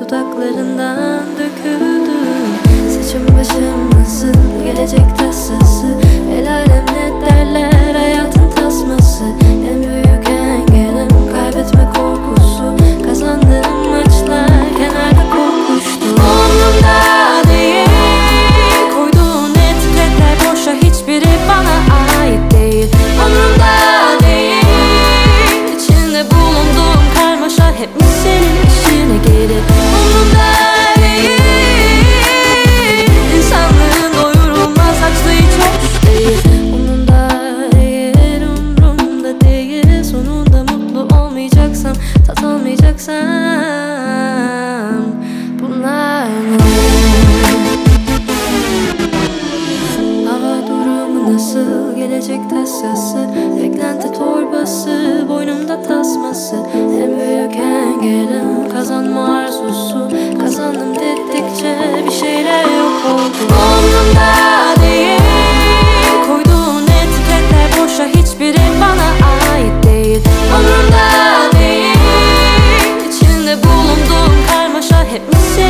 Dudaklarından döküldü. Saçım başım nasıl gelecek tasası El alem ne derler hayatın tasması. En büyük engelim kaybetme korkusu. Kazandığım maçlar kenarda kokuştu. Umrumda değil Koyduğun etiketler boşa hiçbiri bana ait değil. Umrumda değil İçinde bulunduğum karmaşa hep senin? geri değil İnsanlığın doyurulmaz açlığı hiç değil. Umrumda değil, umrumda değil Sonunda mutlu olmayacaksam, tat almayacaksam Bunlar Hava durumu nasıl? Gelecekte sası Beklenti torbası Boynumda tasması. hypnosis